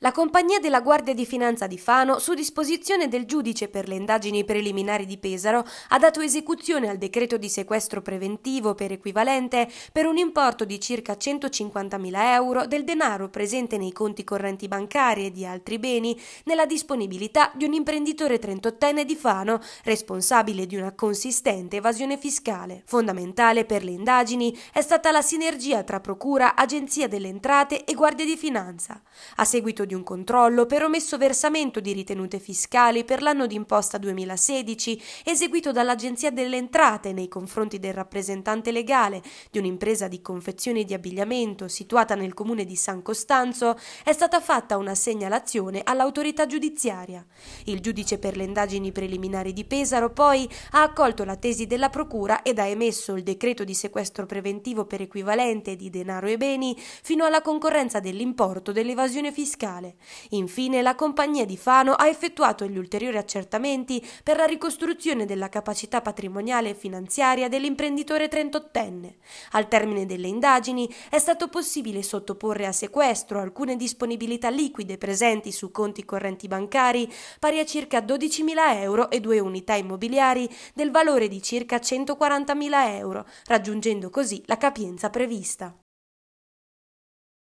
La compagnia della Guardia di Finanza di Fano, su disposizione del giudice per le indagini preliminari di Pesaro, ha dato esecuzione al decreto di sequestro preventivo per equivalente per un importo di circa 150.000 euro del denaro presente nei conti correnti bancari e di altri beni nella disponibilità di un imprenditore trentottenne di Fano responsabile di una consistente evasione fiscale. Fondamentale per le indagini è stata la sinergia tra Procura, Agenzia delle Entrate e Guardia di Finanza. A seguito di un controllo per omesso versamento di ritenute fiscali per l'anno d'imposta 2016 eseguito dall'Agenzia delle Entrate nei confronti del rappresentante legale di un'impresa di confezioni di abbigliamento situata nel comune di San Costanzo, è stata fatta una segnalazione all'autorità giudiziaria. Il giudice per le indagini preliminari di Pesaro poi ha accolto la tesi della Procura ed ha emesso il decreto di sequestro preventivo per equivalente di denaro e beni fino alla concorrenza dell'importo dell'evasione fiscale fiscale. Infine, la compagnia di Fano ha effettuato gli ulteriori accertamenti per la ricostruzione della capacità patrimoniale e finanziaria dell'imprenditore trentottenne. Al termine delle indagini è stato possibile sottoporre a sequestro alcune disponibilità liquide presenti su conti correnti bancari pari a circa 12.000 euro e due unità immobiliari del valore di circa 140.000 euro, raggiungendo così la capienza prevista.